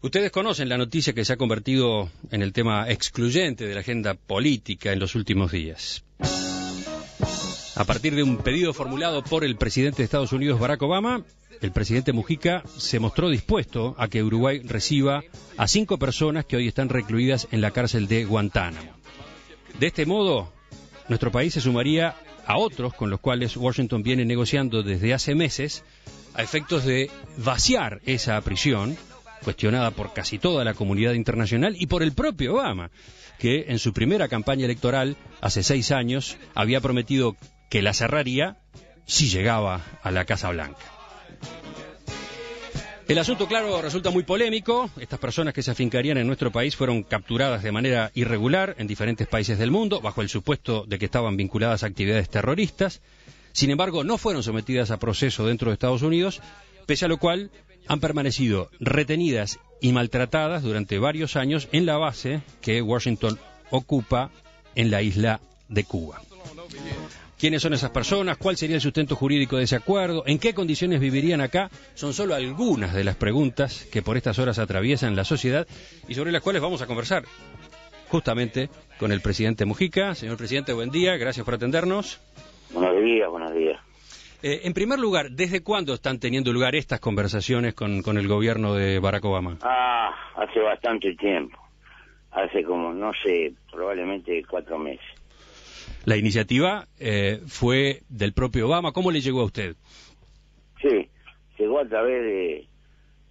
Ustedes conocen la noticia que se ha convertido en el tema excluyente de la agenda política en los últimos días. A partir de un pedido formulado por el presidente de Estados Unidos, Barack Obama, el presidente Mujica se mostró dispuesto a que Uruguay reciba a cinco personas que hoy están recluidas en la cárcel de Guantánamo. De este modo, nuestro país se sumaría a otros con los cuales Washington viene negociando desde hace meses a efectos de vaciar esa prisión cuestionada por casi toda la comunidad internacional y por el propio Obama, que en su primera campaña electoral, hace seis años, había prometido que la cerraría si llegaba a la Casa Blanca. El asunto, claro, resulta muy polémico. Estas personas que se afincarían en nuestro país fueron capturadas de manera irregular en diferentes países del mundo, bajo el supuesto de que estaban vinculadas a actividades terroristas. Sin embargo, no fueron sometidas a proceso dentro de Estados Unidos, pese a lo cual han permanecido retenidas y maltratadas durante varios años en la base que Washington ocupa en la isla de Cuba. ¿Quiénes son esas personas? ¿Cuál sería el sustento jurídico de ese acuerdo? ¿En qué condiciones vivirían acá? Son solo algunas de las preguntas que por estas horas atraviesan la sociedad y sobre las cuales vamos a conversar justamente con el presidente Mujica. Señor presidente, buen día, gracias por atendernos. Buenos días, buenos días. Eh, en primer lugar, ¿desde cuándo están teniendo lugar estas conversaciones con, con el gobierno de Barack Obama? Ah, hace bastante tiempo. Hace como, no sé, probablemente cuatro meses. La iniciativa eh, fue del propio Obama. ¿Cómo le llegó a usted? Sí, llegó a través de,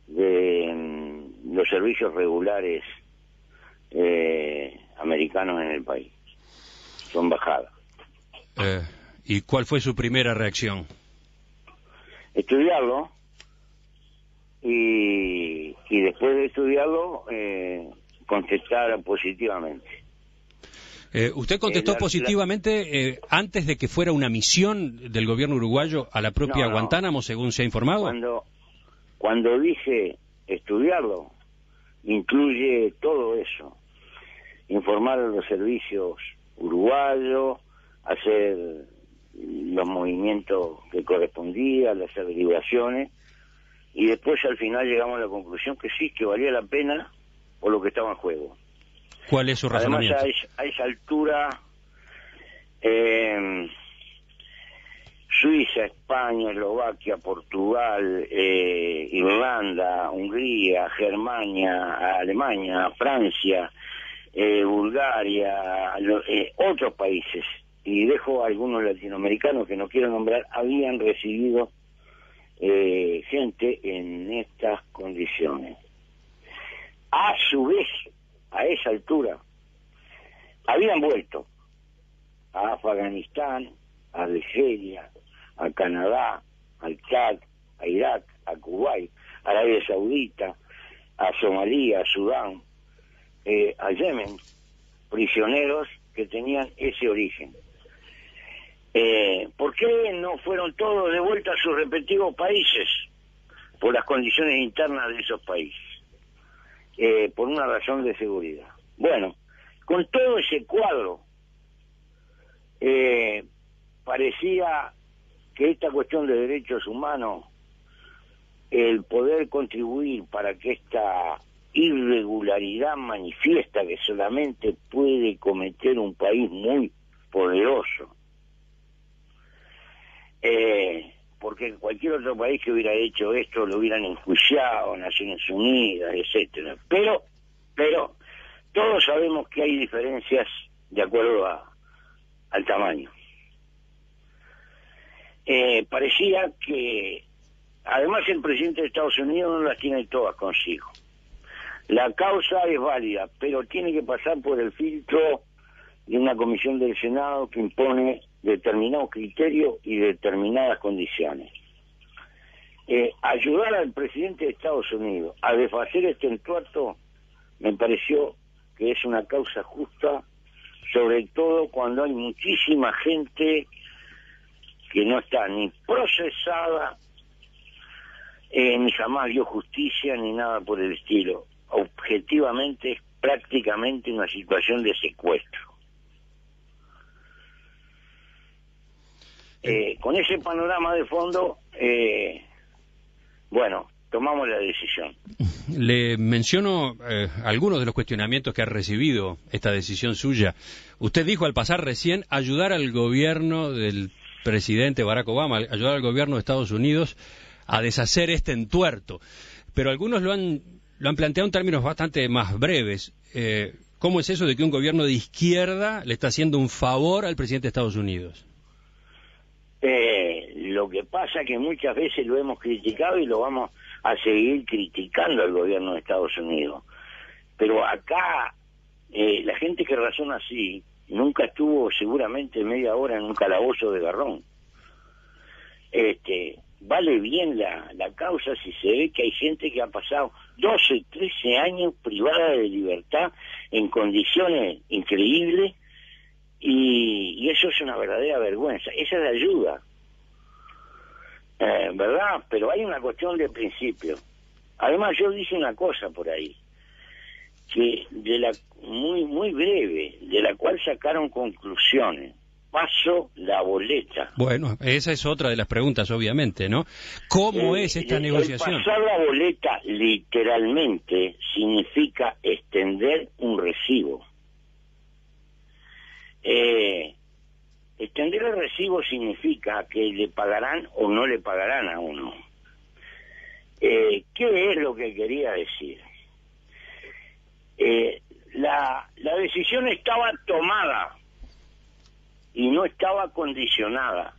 de mm, los servicios regulares eh, americanos en el país. Son bajadas. Eh, ¿Y cuál fue su primera reacción? Estudiarlo y, y después de estudiarlo eh, contestar positivamente. Eh, ¿Usted contestó Eh, la- positivamente eh, antes de que fuera una misión del gobierno uruguayo a la propia No, no. Guantánamo, según se ha informado? Cuando, cuando dije estudiarlo, incluye todo eso. Informar a los servicios uruguayos, hacer los movimientos que correspondían, las averiguaciones, y después al final llegamos a la conclusión que sí, que valía la pena por lo que estaba en juego. ¿Cuál es su Además, razonamiento? a esa, a esa altura, eh, Suiza, España, Eslovaquia, Portugal, eh, Irlanda, Hungría, Germania, Alemania, Francia, eh, Bulgaria, lo- eh, otros países, y dejo algunos latinoamericanos que no quiero nombrar, habían recibido eh, gente en estas condiciones. A su vez, a esa altura, habían vuelto a Afganistán, a Argelia, a Canadá, al Chad, a Irak, a Kuwait, a Arabia Saudita, a Somalia, a Sudán, eh, a Yemen, prisioneros que tenían ese origen. Eh, ¿Por qué no fueron todos de vuelta a sus respectivos países? Por las condiciones internas de esos países eh, por una razón de seguridad. Bueno, con todo ese cuadro, eh, parecía que esta cuestión de derechos humanos, el poder contribuir para que esta irregularidad manifiesta que solamente puede cometer un país muy poderoso, eh, porque cualquier otro país que hubiera hecho esto lo hubieran enjuiciado, Naciones Unidas, etcétera. Pero, pero todos sabemos que hay diferencias de acuerdo a, al tamaño. Eh, parecía que, además, el presidente de Estados Unidos no las tiene todas consigo. La causa es válida, pero tiene que pasar por el filtro de una comisión del Senado que impone determinados criterios y determinadas condiciones. Eh, ayudar al presidente de Estados Unidos a desfacer este entuerto me pareció que es una causa justa, sobre todo cuando hay muchísima gente que no está ni procesada, eh, ni jamás dio justicia, ni nada por el estilo. Objetivamente es prácticamente una situación de secuestro. Eh, con ese panorama de fondo, eh, bueno, tomamos la decisión. le menciono eh, algunos de los cuestionamientos que ha recibido esta decisión suya. Usted dijo al pasar recién ayudar al gobierno del presidente Barack Obama, ayudar al gobierno de Estados Unidos a deshacer este entuerto. Pero algunos lo han, lo han planteado en términos bastante más breves. Eh, ¿Cómo es eso de que un gobierno de izquierda le está haciendo un favor al presidente de Estados Unidos? Eh, lo que pasa que muchas veces lo hemos criticado y lo vamos a seguir criticando al gobierno de Estados Unidos. Pero acá eh, la gente que razona así nunca estuvo seguramente media hora en un calabozo de garrón. Este, vale bien la, la causa si se ve que hay gente que ha pasado 12, 13 años privada de libertad en condiciones increíbles y, eso es una verdadera vergüenza. Esa es la ayuda, eh, ¿verdad? Pero hay una cuestión de principio. Además, yo dije una cosa por ahí, que de la muy muy breve, de la cual sacaron conclusiones paso la boleta. Bueno, esa es otra de las preguntas, obviamente, ¿no? ¿Cómo eh, es esta negociación? pasar la boleta literalmente significa extender un recibo. Eh, extender el recibo significa que le pagarán o no le pagarán a uno. Eh, ¿Qué es lo que quería decir? la, la decisión estaba tomada y no estaba condicionada.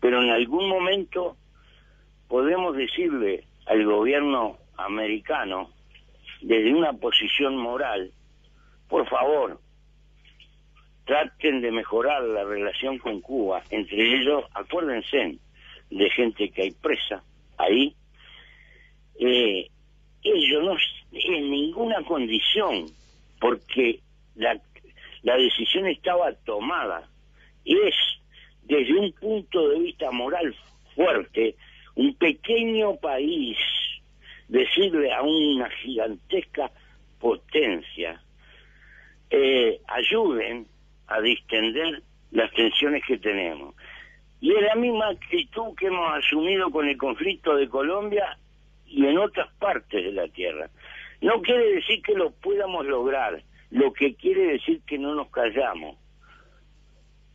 Pero en algún momento podemos decirle al gobierno americano, desde una posición moral, por favor, traten de mejorar la relación con Cuba. Entre ellos, acuérdense de gente que hay presa ahí. Eh, ellos no en ninguna condición, porque la, decisión estaba tomada es, desde un punto de vista moral fuerte, un pequeño país decirle a una gigantesca potencia, eh, ayuden a distender las tensiones que tenemos. Y es la misma actitud que hemos asumido con el conflicto de Colombia y en otras partes de la Tierra. No quiere decir que lo podamos lograr, lo que quiere decir que no nos callamos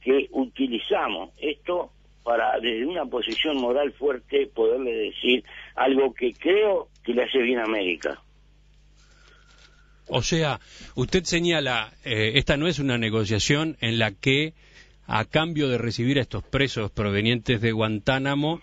que utilizamos esto para desde una posición moral fuerte poderle decir algo que creo que le hace bien a América. O sea, usted señala, eh, esta no es una negociación en la que, a cambio de recibir a estos presos provenientes de Guantánamo,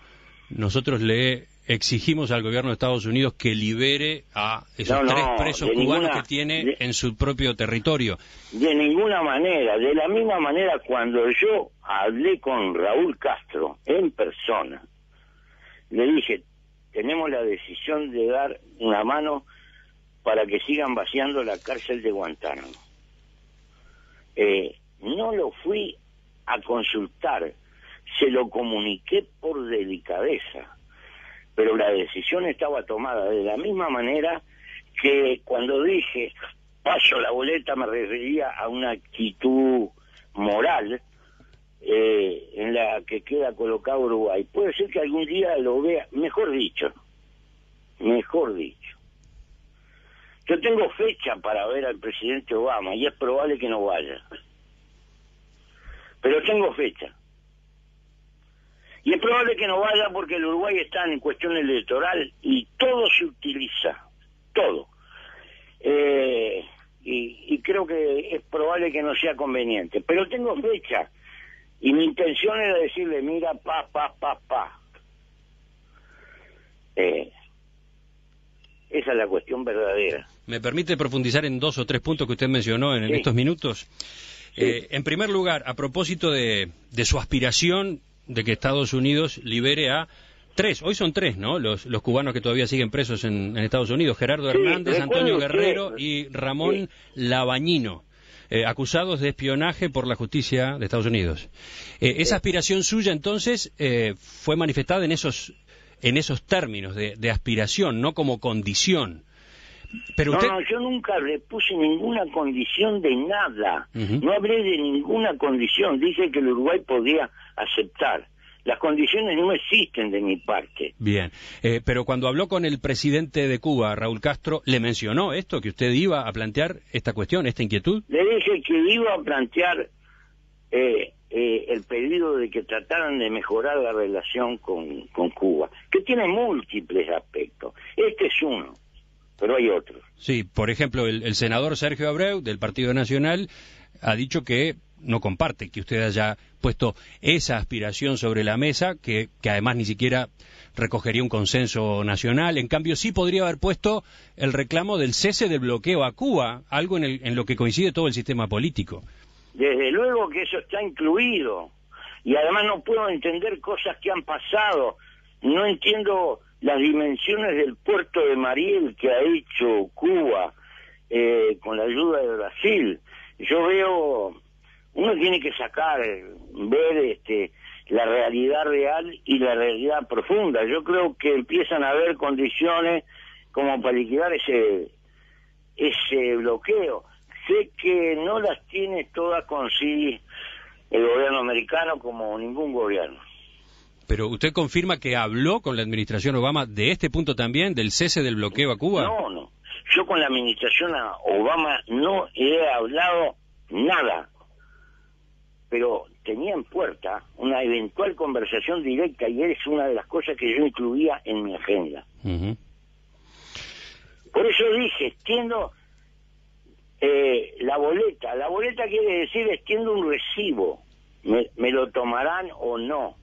nosotros le exigimos al gobierno de Estados Unidos que libere a esos tres presos cubanos que tiene en su propio territorio. De ninguna manera, de la misma manera cuando yo hablé con Raúl Castro en persona, le dije, tenemos la decisión de dar una mano para que sigan vaciando la cárcel de Guantánamo. Eh, no lo fui a consultar, se lo comuniqué por delicadeza pero la decisión estaba tomada de la misma manera que cuando dije paso la boleta me refería a una actitud moral eh, en la que queda colocado Uruguay. Puede ser que algún día lo vea, mejor dicho, mejor dicho. Yo tengo fecha para ver al presidente Obama y es probable que no vaya. Pero tengo fecha. Y es probable que no vaya porque el Uruguay está en cuestión electoral y todo se utiliza, todo. Eh, y, creo que es probable que no sea conveniente. Pero tengo fecha y mi intención era decirle, mira, pa, pa, pa, pa. Eh, esa es la cuestión verdadera. ¿Me permite profundizar en dos o tres puntos que usted mencionó en, estos minutos? Eh, en primer lugar, a propósito de, de su aspiración de que Estados Unidos libere a tres, hoy son tres, ¿no? Los, los cubanos que todavía siguen presos en, Estados Unidos, Gerardo Hernández, Antonio Guerrero y Ramón Labañino. Eh, acusados de espionaje por la justicia de Estados Unidos. Eh, esa aspiración suya, entonces, eh, fue manifestada en esos, en esos términos de, aspiración, no como condición. Pero No, yo nunca le puse ninguna condición de nada. No hablé de ninguna condición. Dije que el Uruguay podía aceptar. Las condiciones no existen de mi parte. Bien, eh, pero cuando habló con el presidente de Cuba, Raúl Castro, ¿le mencionó esto, que usted iba a plantear esta cuestión, esta inquietud? Le dije que iba a plantear eh, eh, el pedido de que trataran de mejorar la relación con, con Cuba, que tiene múltiples aspectos. Este es uno, pero hay otros. Sí, por ejemplo, el, senador Sergio Abreu, del Partido Nacional, ha dicho que no comparte que usted haya puesto esa aspiración sobre la mesa, que, que, además ni siquiera recogería un consenso nacional. En cambio, sí podría haber puesto el reclamo del cese del bloqueo a Cuba, algo en, el, en lo que coincide todo el sistema político. Desde luego que eso está incluido. Y además no puedo entender cosas que han pasado. No entiendo las dimensiones del puerto de Mariel que ha hecho Cuba eh, con la ayuda de Brasil. Yo veo uno tiene que sacar, ver este, la realidad real y la realidad profunda. Yo creo que empiezan a haber condiciones como para liquidar ese, ese bloqueo. Sé que no las tiene todas con sí el gobierno americano como ningún gobierno. Pero usted confirma que habló con la administración Obama de este punto también, del cese del bloqueo a Cuba. No, no. Yo con la administración Obama no he hablado nada pero tenía en puerta una eventual conversación directa y es una de las cosas que yo incluía en mi agenda. Por eso dije, extiendo eh, la boleta. La boleta quiere decir extiendo un recibo. Me, lo tomarán o no.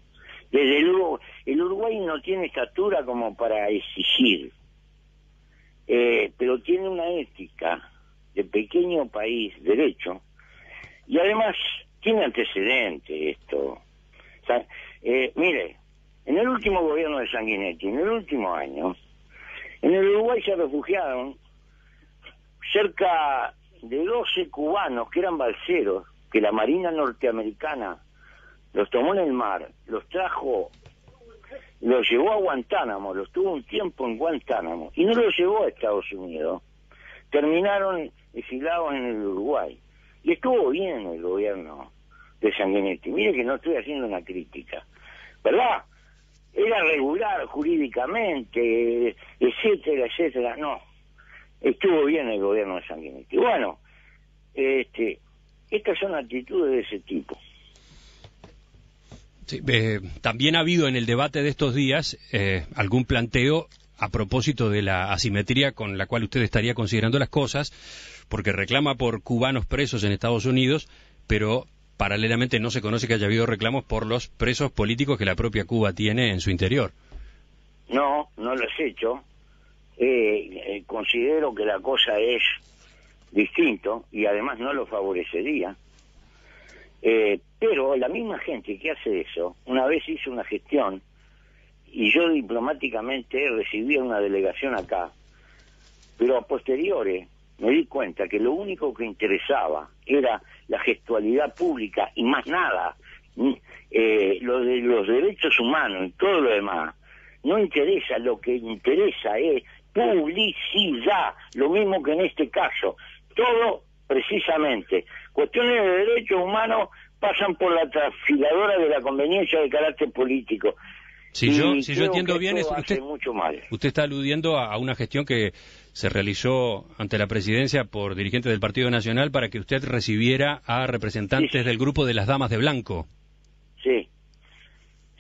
Desde luego, el Uruguay no tiene estatura como para exigir, eh, pero tiene una ética de pequeño país, derecho, y además tiene antecedente esto. eh, mire, en el último gobierno de Sanguinetti, en el último año, en el Uruguay se refugiaron cerca de 12 cubanos que eran balseros, que la Marina norteamericana los tomó en el mar, los trajo, los llevó a Guantánamo, los tuvo un tiempo en Guantánamo, y no los llevó a Estados Unidos. Terminaron exilados en el Uruguay. Y estuvo bien el gobierno de Sanguinetti. Mire que no estoy haciendo una crítica, ¿verdad? Era regular jurídicamente, etcétera, etcétera. No, estuvo bien el gobierno de Sanguinetti. Bueno, este, estas son actitudes de ese tipo. Sí, eh, también ha habido en el debate de estos días eh, algún planteo a propósito de la asimetría con la cual usted estaría considerando las cosas, porque reclama por cubanos presos en Estados Unidos, pero paralelamente no se conoce que haya habido reclamos por los presos políticos que la propia Cuba tiene en su interior. No, no lo he hecho. Eh, eh, considero que la cosa es distinto y además no lo favorecería. Eh, pero la misma gente que hace eso, una vez hizo una gestión y yo diplomáticamente recibí una delegación acá, pero a posteriores me di cuenta que lo único que interesaba era la gestualidad pública y más nada, eh, lo de los derechos humanos y todo lo demás, no interesa, lo que interesa es publicidad, lo mismo que en este caso, todo precisamente, cuestiones de derechos humanos pasan por la transfiladora de la conveniencia de carácter político. Si yo, si yo entiendo bien, usted, mucho mal. usted está aludiendo a, una gestión que se realizó ante la presidencia por dirigentes del Partido Nacional para que usted recibiera a representantes del grupo de las Damas de Blanco. Sí,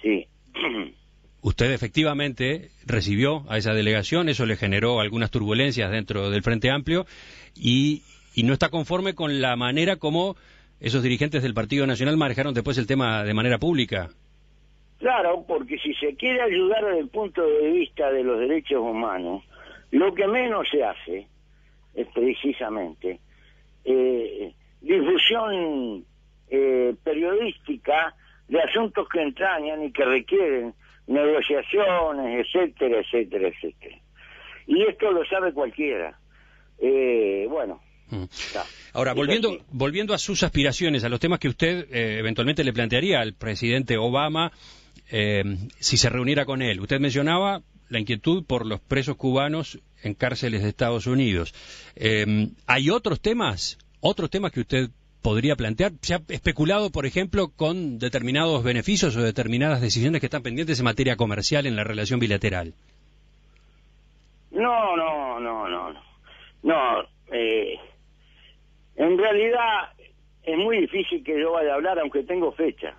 sí. Usted efectivamente recibió a esa delegación, eso le generó algunas turbulencias dentro del Frente Amplio y, y no está conforme con la manera como esos dirigentes del Partido Nacional manejaron después el tema de manera pública. Claro, porque si se quiere ayudar desde el punto de vista de los derechos humanos, lo que menos se hace es precisamente eh, difusión eh, periodística de asuntos que entrañan y que requieren negociaciones, etcétera, etcétera, etcétera. Y esto lo sabe cualquiera. Eh, bueno, mm. Ahora, volviendo, volviendo a sus aspiraciones, a los temas que usted eh, eventualmente le plantearía al presidente Obama eh, si se reuniera con él. Usted mencionaba la inquietud por los presos cubanos en cárceles de Estados Unidos. Eh, ¿Hay otros temas, otros temas que usted podría plantear? ¿Se ha especulado, por ejemplo, con determinados beneficios o determinadas decisiones que están pendientes en materia comercial en la relación bilateral? No, no, no, no. No, eh, en realidad es muy difícil que yo vaya a hablar, aunque tengo fecha.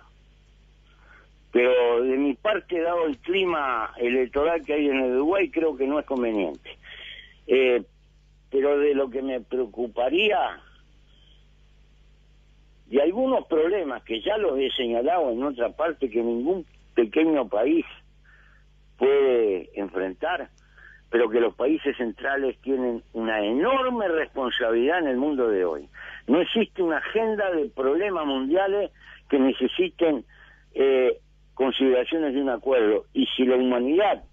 Pero de mi parte, dado el clima electoral que hay en Uruguay, creo que no es conveniente. Eh, pero de lo que me preocuparía, de algunos problemas que ya los he señalado en otra parte que ningún pequeño país puede enfrentar, pero que los países centrales tienen una enorme responsabilidad en el mundo de hoy. No existe una agenda de problemas mundiales que necesiten eh, consideraciones de un acuerdo. Y si la humanidad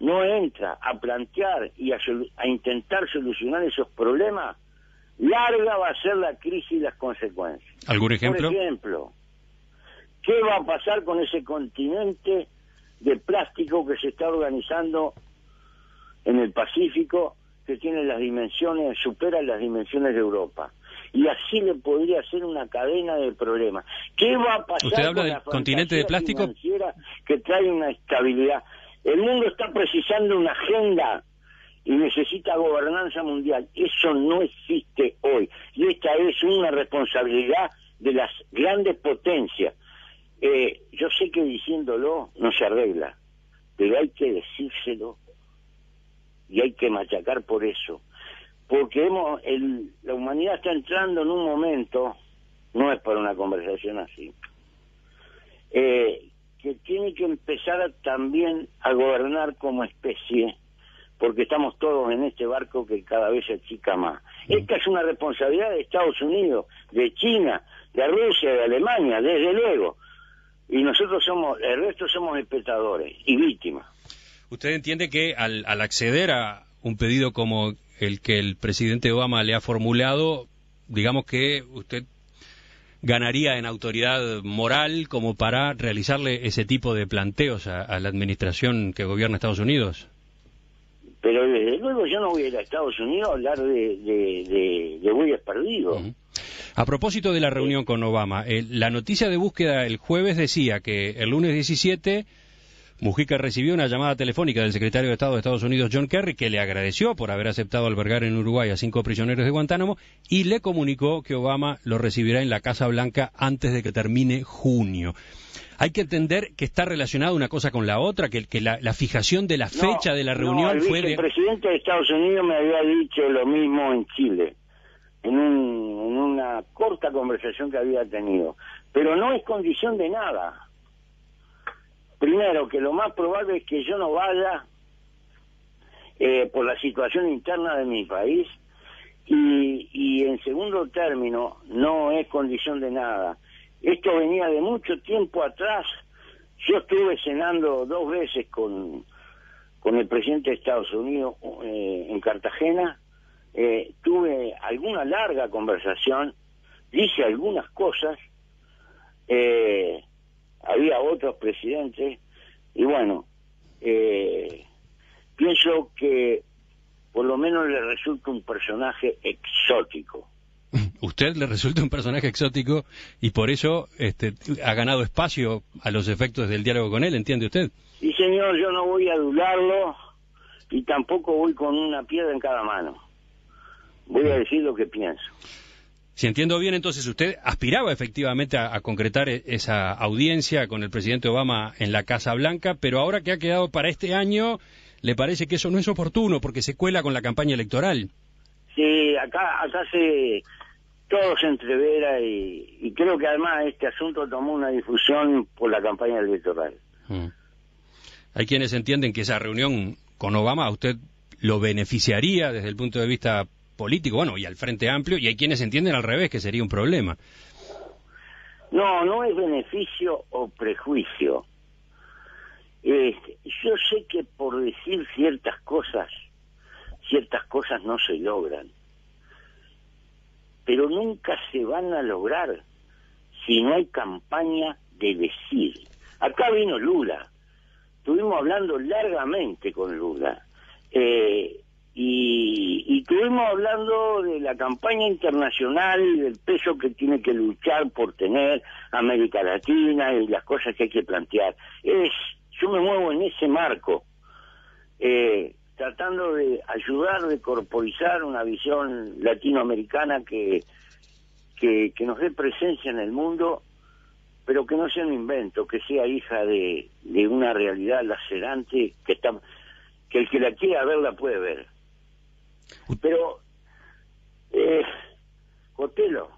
no entra a plantear y a, a intentar solucionar esos problemas, larga va a ser la crisis y las consecuencias. ¿Algún ejemplo? Por ejemplo, ¿qué va a pasar con ese continente de plástico que se está organizando en el Pacífico que tiene las dimensiones, supera las dimensiones de Europa. Y así le podría ser una cadena de problemas. ¿Qué va a pasar ¿Usted habla del continente de plástico? que trae una estabilidad? El mundo está precisando una agenda y necesita gobernanza mundial. Eso no existe hoy. Y esta es una responsabilidad de las grandes potencias. Eh, yo sé que diciéndolo no se arregla, pero hay que decírselo y hay que machacar por eso. Porque hemos, el, la humanidad está entrando en un momento, no es para una conversación así, eh, que tiene que empezar también a gobernar como especie, porque estamos todos en este barco que cada vez se achica más. Esta es una responsabilidad de Estados Unidos, de China, de Rusia, de Alemania, desde luego. Y nosotros somos, el resto somos espectadores y víctimas. ¿Usted entiende que al, acceder a un pedido como el que el presidente Obama le ha formulado, digamos que usted ganaría en autoridad moral como para realizarle ese tipo de planteos a, la administración que gobierna Estados Unidos? Pero desde luego yo no voy a ir a Estados Unidos a hablar de, de, de, perdidos. A propósito de la reunión con Obama, eh, la noticia de búsqueda el jueves decía que el lunes 17 Mujica recibió una llamada telefónica del secretario de Estado de Estados Unidos, John Kerry, que le agradeció por haber aceptado albergar en Uruguay a cinco prisioneros de Guantánamo y le comunicó que Obama lo recibirá en la Casa Blanca antes de que termine junio. Hay que entender que está relacionada una cosa con la otra, que, que la, fijación de la fecha de la reunión fue... El presidente de Estados Unidos me había dicho lo mismo en Chile, en, en una corta conversación que había tenido. Pero no es condición de nada primero, que lo más probable es que yo no vaya eh, por la situación interna de mi país y, y en segundo término, no es condición de nada. Esto venía de mucho tiempo atrás. Yo estuve cenando dos veces con, con el presidente de Estados Unidos eh, en Cartagena. Eh, tuve alguna larga conversación, dije algunas cosas. Eh, había otros presidentes y bueno, eh, pienso que por lo menos le resulta un personaje exótico. Usted le resulta un personaje exótico y por eso este, ha ganado espacio a los efectos del diálogo con él, ¿entiende usted? Sí, señor, yo no voy a adularlo y tampoco voy con una piedra en cada mano. Voy a decir lo que pienso. Si entiendo bien, entonces usted aspiraba efectivamente a, concretar e, esa audiencia con el presidente Obama en la Casa Blanca, pero ahora que ha quedado para este año, ¿le parece que eso no es oportuno porque se cuela con la campaña electoral? Sí, acá, acá se todo se entrevera y, creo que además este asunto tomó una difusión por la campaña electoral. Mm. Hay quienes entienden que esa reunión con Obama a usted lo beneficiaría desde el punto de vista político, bueno, y al Frente Amplio, y hay quienes entienden al revés, que sería un problema. No, no es beneficio o prejuicio. yo sé que por decir ciertas cosas, ciertas cosas no se logran, pero nunca se van a lograr si no hay campaña de decir. Acá vino Lula, estuvimos hablando largamente con Lula. Eh, y, y estuvimos hablando de la campaña internacional y del peso que tiene que luchar por tener América Latina y las cosas que hay que plantear. Es, yo me muevo en ese marco, eh, tratando de ayudar, de corporizar una visión latinoamericana que, que, nos dé presencia en el mundo pero que no sea un invento, que sea hija de, una realidad lacerante que el que la quiera ver la puede ver. Pero, eh, Cotelo,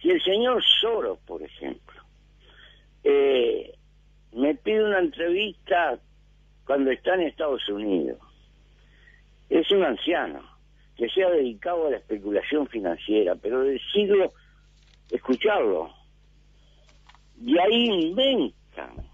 si el señor Soros, por ejemplo, eh, me pide una entrevista cuando está en Estados Unidos, es un anciano que se ha dedicado a la especulación financiera, pero decido escucharlo y ahí inventan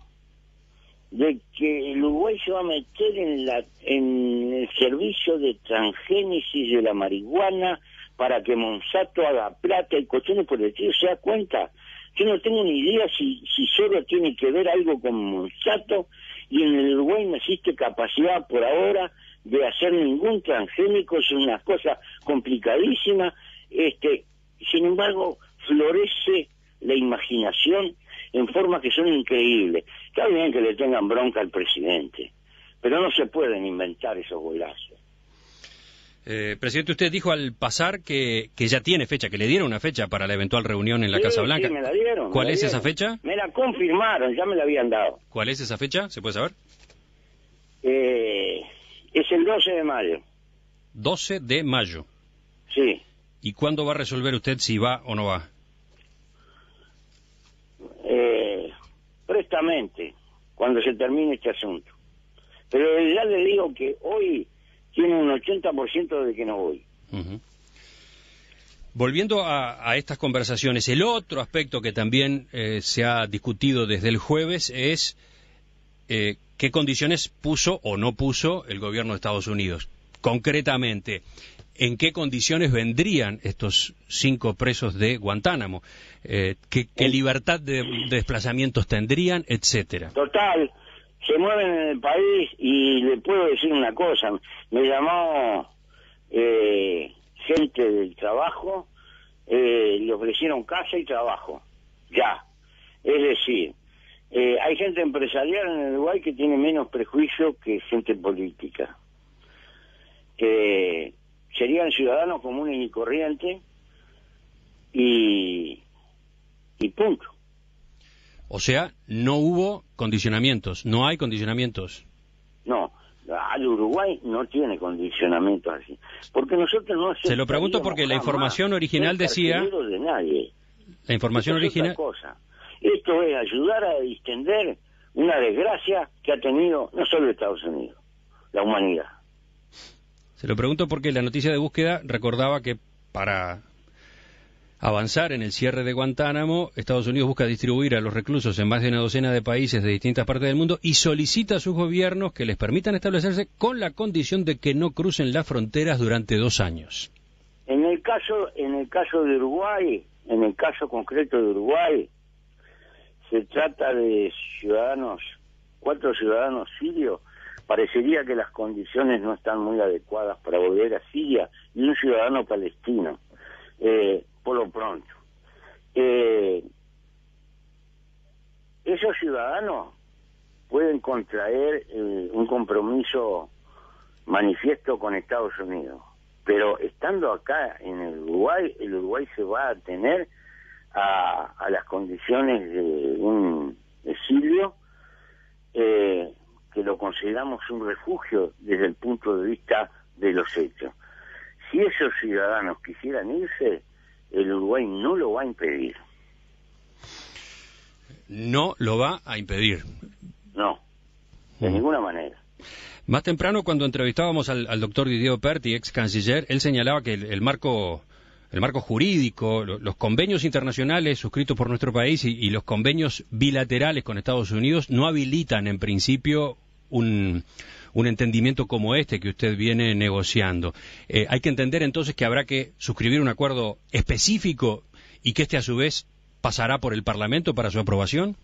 de que el Uruguay se va a meter en, la, en el servicio de transgénesis de la marihuana para que Monsanto haga plata y cuestiones por el estilo. ¿Se da cuenta? Yo no tengo ni idea si, si solo tiene que ver algo con Monsanto y en el Uruguay no existe capacidad por ahora de hacer ningún transgénico, es una cosa complicadísima. Este, sin embargo, florece la imaginación en formas que son increíbles. Está bien que le tengan bronca al presidente, pero no se pueden inventar esos golazos. Eh, presidente, usted dijo al pasar que, que ya tiene fecha, que le dieron una fecha para la eventual reunión en la Casa Blanca. Sí, me la dieron. ¿Cuál es esa fecha? Me la confirmaron, ya me la habían dado. ¿Cuál es esa fecha? ¿Se puede saber? Eh, es el 12 de mayo. 12 de mayo. Sí. ¿Y cuándo va a resolver usted si va o no va? Eh, prestamente, cuando se termine este asunto. Pero ya le digo que hoy tiene un 80% de que no voy. Volviendo a, a estas conversaciones, el otro aspecto que también eh, se ha discutido desde el jueves es eh, qué condiciones puso o no puso el gobierno de Estados Unidos. Concretamente, en qué condiciones vendrían estos cinco presos de Guantánamo, Eh, qué, qué libertad de, de desplazamientos tendrían, etcétera. Total, se mueven en el país y le puedo decir una cosa, me llamó eh, gente del trabajo, eh, le ofrecieron casa y trabajo, ya. Es decir, eh, hay gente empresarial en Uruguay que tiene menos prejuicio que gente política. Serían ciudadanos comunes y corrientes y, y punto. O sea, no hubo condicionamientos, no hay condicionamientos. No, al Uruguay no tiene condicionamientos así. Porque nosotros no Se lo pregunto porque la información original decía- de nadie. La información Esto es otra original... cosa. Esto es ayudar a distender una desgracia que ha tenido no solo Estados Unidos, la humanidad. Se lo pregunto porque la noticia de búsqueda recordaba que para avanzar en el cierre de Guantánamo, Estados Unidos busca distribuir a los reclusos en más de una docena de países de distintas partes del mundo y solicita a sus gobiernos que les permitan establecerse con la condición de que no crucen las fronteras durante dos años. En el caso, en el caso de Uruguay, en el caso concreto de Uruguay, se trata de ciudadanos, cuatro ciudadanos sirios. Parecería que las condiciones no están muy adecuadas para volver a Siria y un ciudadano palestino, eh, por lo pronto. Eh, esos ciudadanos pueden contraer eh, un compromiso manifiesto con Estados Unidos. Pero estando acá en el Uruguay, el Uruguay se va a tener a, a las condiciones de un exilio eh, que lo consideramos un refugio desde el punto de vista de los hechos. Si esos ciudadanos quisieran irse, el Uruguay no lo va a impedir. No lo va a impedir. No, de Mm. ninguna manera. Más temprano, cuando entrevistábamos al, al doctor Didier Perti, ex canciller, él señalaba que el, el marco el marco jurídico, lo- los convenios internacionales suscritos por nuestro país y, y los convenios bilaterales con Estados Unidos no habilitan en principio un, un entendimiento como este que usted viene negociando. Eh, hay que entender entonces que habrá que suscribir un acuerdo específico y que este a su vez pasará por el Parlamento para su aprobación.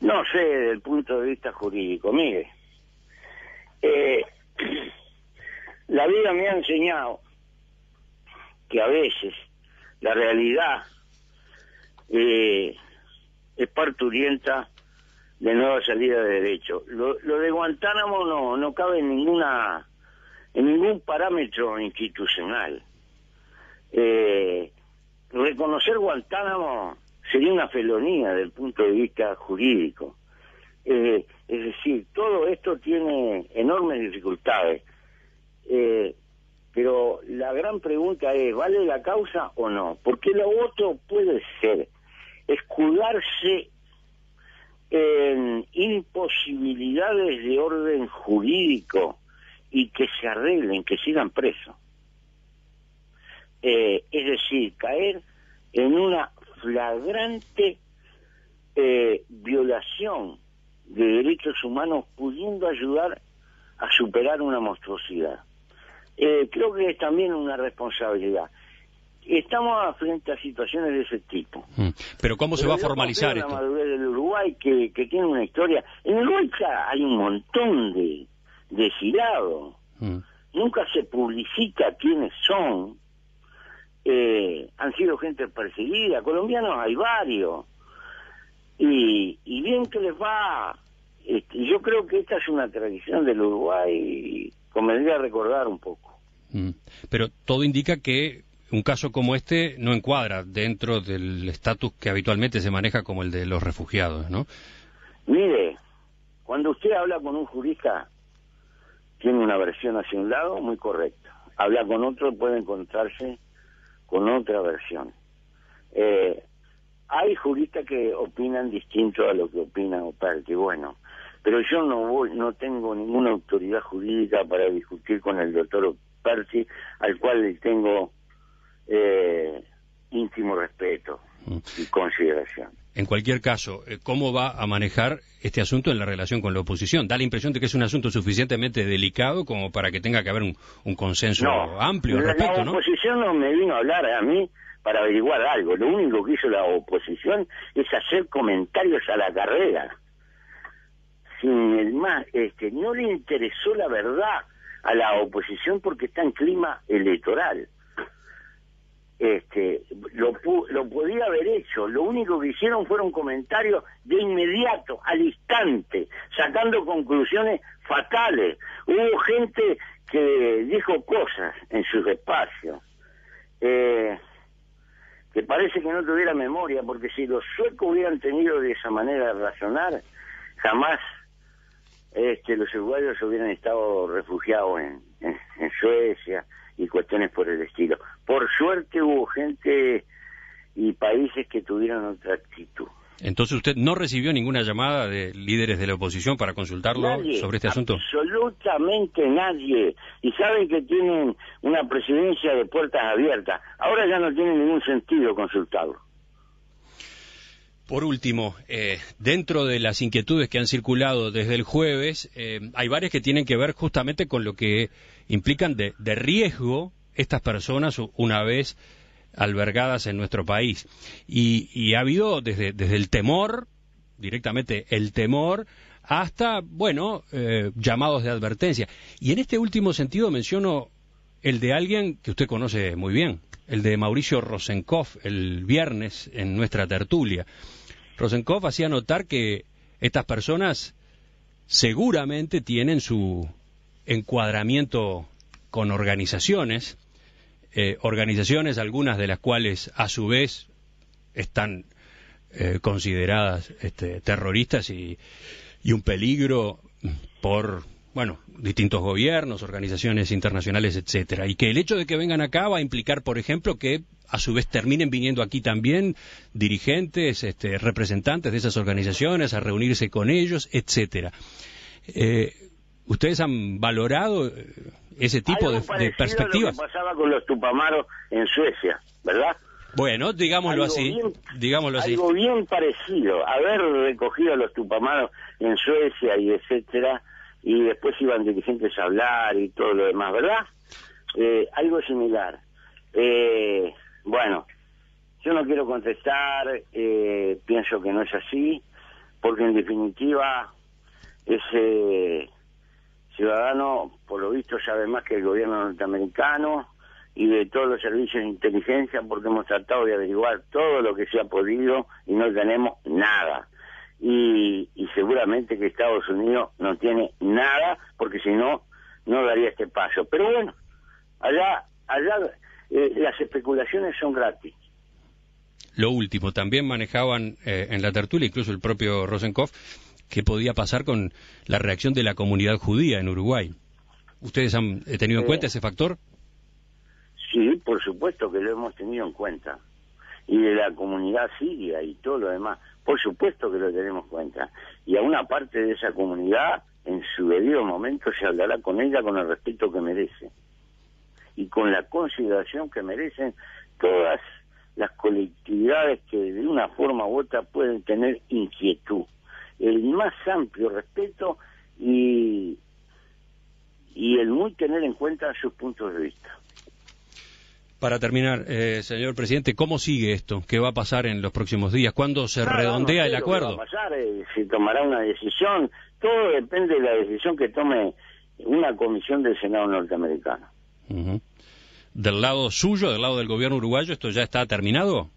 No sé desde el punto de vista jurídico. Mire, eh, la vida me ha enseñado que a veces la realidad eh, es parturienta de nueva salida de derecho. Lo, lo de Guantánamo no, no cabe en ninguna en ningún parámetro institucional. Eh, reconocer Guantánamo sería una felonía desde el punto de vista jurídico. Eh, es decir, todo esto tiene enormes dificultades. Eh, pero la gran pregunta es, ¿vale la causa o no? Porque lo otro puede ser escudarse en imposibilidades de orden jurídico y que se arreglen, que sigan presos. Eh, es decir, caer en una flagrante eh, violación de derechos humanos pudiendo ayudar a superar una monstruosidad. Eh, creo que es también una responsabilidad. Estamos frente a situaciones de ese tipo. Mm. Pero ¿cómo se va a formalizar esto? La madurez del Uruguay que, que tiene una historia. En Uruguay hay un montón de deshilados. Mm. Nunca se publicita quiénes son. Eh, han sido gente perseguida. Colombianos hay varios. Y, y bien que les va. Este, yo creo que esta es una tradición del Uruguay y convendría recordar un poco. Mm. Pero todo indica que un caso como este no encuadra dentro del estatus que habitualmente se maneja como el de los refugiados, ¿no? Mire, cuando usted habla con un jurista, tiene una versión hacia un lado muy correcta. Habla con otro, puede encontrarse con otra versión. Eh, hay juristas que opinan distinto a lo que opina Operti, bueno, pero yo no voy, no tengo ninguna autoridad jurídica para discutir con el doctor Operti, al cual le tengo eh, íntimo respeto y consideración. En cualquier caso, eh, ¿cómo va a manejar este asunto en la relación con la oposición? Da la impresión de que es un asunto suficientetemente delicado como para que tenga que haber un, consenso amplio al respecto, La oposición ¿no? me vino a hablar a mí para averiguar algo. Lo único que hizo la oposición es hacer comentarios a la carrera. Sin el más, este, no le interesó la verdad a la oposición porque está en clima electoral este lo, lo podía haber hecho. Lo único que hicieron fueron comentarios de inmediato, al instante, sacando conclusiones fatales. Hubo gente que dijo cosas en sus espacios eh, que parece que no tuviera memoria, porque si los suecos hubieran tenido de esa manera de razonar, jamás este, los uruguayos hubieran estado refugiados en, en Suecia y cuestiones por el estilo. Por suerte hubo gente y países que tuvieron otra actitud. Entonces usted no recibió ninguna llamada de líderes de la oposición para consultarlo sobre este asunto. Absolutamente nadie. Y saben que tienen una presidencia de puertas abiertas. Ahora ya no tiene ningún sentido consultarlo. Por último, eh, dentro de las inquietudes que han circulado desde el jueves, eh, hay varias que tienen que ver justamente con lo que implican de, riesgo estas personas una vez albergadas en nuestro país. Y, ha habido desde, desde, el temor, directamente el temor, hasta, bueno, eh, llamados de advertencia. Y en este último sentido menciono el de alguien que usted conoce muy bien, el de Mauricio Rosenkopf, el viernes en nuestra tertulia. Rosenkopf hacía notar que estas personas seguramente tienen su encuadramiento con organizaciones, eh, organizaciones algunas de las cuales a su vez están eh, consideradas este, terroristas y, un peligro por bueno, distintos gobiernos, organizaciones internacionales, etcétera, y que el hecho de que vengan acá va a implicar, por ejemplo, que a su vez terminen viniendo aquí también dirigentes, este, representantes de esas organizaciones a reunirse con ellos, etcétera. Eh, ¿Ustedes han valorado eh, ese tipo de, de, perspectivas? Lo que pasaba con los tupamaros en Suecia, ¿verdad? Bueno, digámoslo así, digámoslo así. Algo bien parecido, haber recogido a los tupamaros en Suecia y etcétera, y después iban dirigentes a hablar y todo lo demás, ¿verdad? Eh, algo similar. Eh, bueno, yo no quiero contestar, eh, pienso que no es así, porque en definitiva ese Ciudadano, por lo visto, sabe más que el gobierno norteamericano y de todos los servicios de inteligencia porque hemos tratado de averiguar todo lo que se ha podido y no tenemos nada. Y, seguramente que Estados Unidos no tiene nada porque si no, no daría este paso. Pero bueno, allá, allá eh, las especulaciones son gratis. Lo último, también manejaban eh, en la tertulia, incluso el propio Rosenkopf, qué podía pasar con la reacción de la comunidad judía en Uruguay. ¿Ustedes han eh, tenido en cuenta ese factor? Sí, por supuesto que lo hemos tenido en cuenta. Y de la comunidad siria y todo lo demás, por supuesto que lo tenemos en cuenta. Y a una parte de esa comunidad, en su debido momento, se hablará con ella con el respeto que merece. Y con la consideración que merecen todas las colectividades que de una forma u otra pueden tener inquietud el más amplio respeto y, y el muy tener en cuenta sus puntos de vista. Para terminar, eh, señor presidente, ¿cómo sigue esto? ¿Qué va a pasar en los próximos días? ¿Cuándo se redondea el acuerdo? va a pasar, eh, se tomará una decisión. Todo depende de la decisión que tome una comisión del Senado norteamericano. ¿Del lado suyo, del lado del gobierno uruguayo, esto ya está terminado?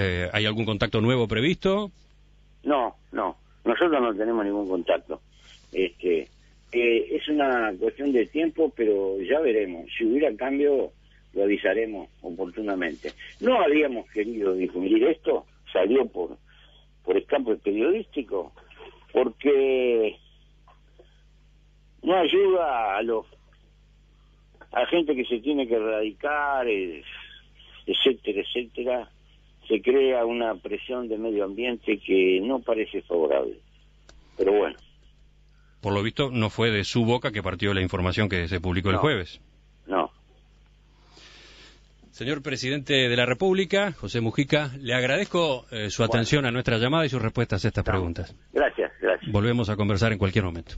Eh, ¿Hay algún contacto nuevo previsto? No, no. Nosotros no tenemos ningún contacto. Este, eh, es una cuestión de tiempo, pero ya veremos. Si hubiera cambio, lo avisaremos oportunamente. No habíamos querido difundir esto, salió por, por escampo periodístico, porque no ayuda a los a gente que se tiene que erradicar, etcétera, etcétera, se crea una presión de medio ambiente que no parece favorable. Pero bueno. Por lo visto, no fue de su boca que partió la información que se publicó el jueves. No. Señor presidente de la República, José Mujica, le agradezco eh, su atención a nuestra llamada y sus respuestas a estas preguntas. Gracias, gracias. Volvemos a conversar en cualquier momento.